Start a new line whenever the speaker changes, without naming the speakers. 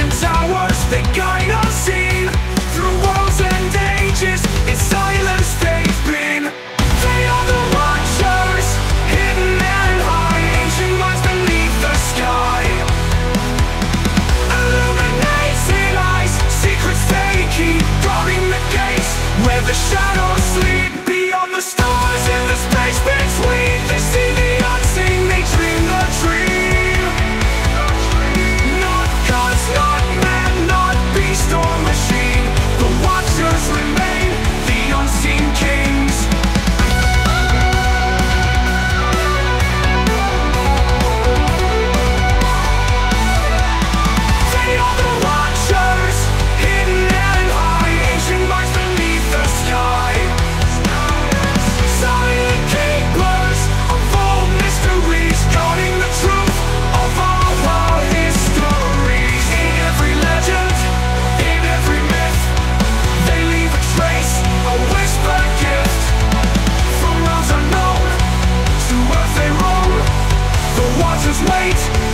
thousand towers, they guide unseen Through worlds and ages, in silence they've been. They are the watchers, hidden and high Ancient minds beneath the sky. Illuminated eyes, secrets they keep Guarding the gates, where the shadows sleep From